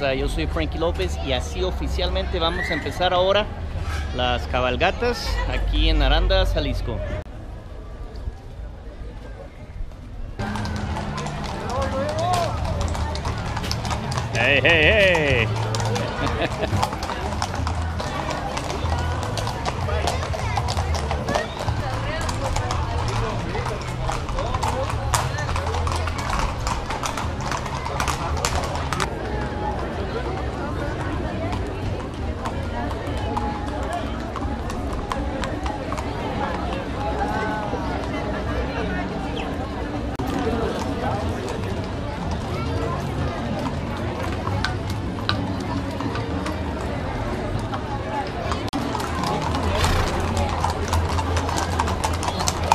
Ah, yo soy Frankie López y así oficialmente vamos a empezar ahora las cabalgatas aquí en Aranda, Jalisco. ¡Hey, hey, hey!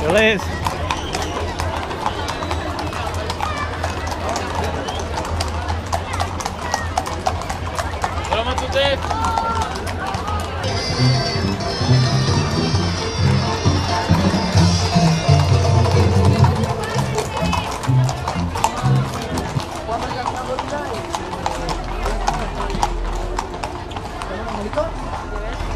Beleza. Toma tudo dentro. Monica? Yes.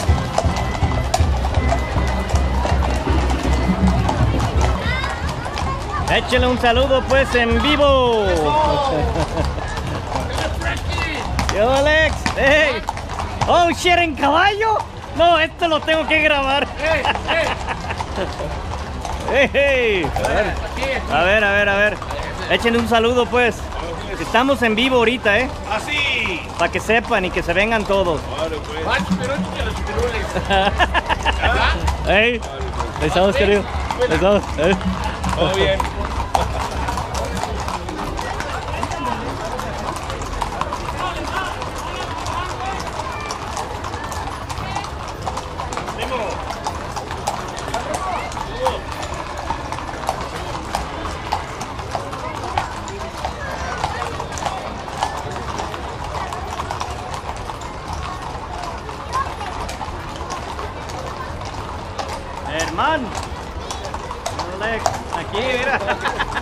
Échenle un saludo pues en vivo. Yo Alex. Hey. Oh, shit, en caballo. No, esto lo tengo que grabar. Hey, a ver, a ver, a ver. Échenle un saludo pues. Estamos en vivo ahorita, ¿eh? Así. Ah, Para que sepan y que se vengan todos. Vale, pues. Les estamos, pues. ah, querido. Les estamos. ¿eh? Todo bien. Hermano, aquí, mira.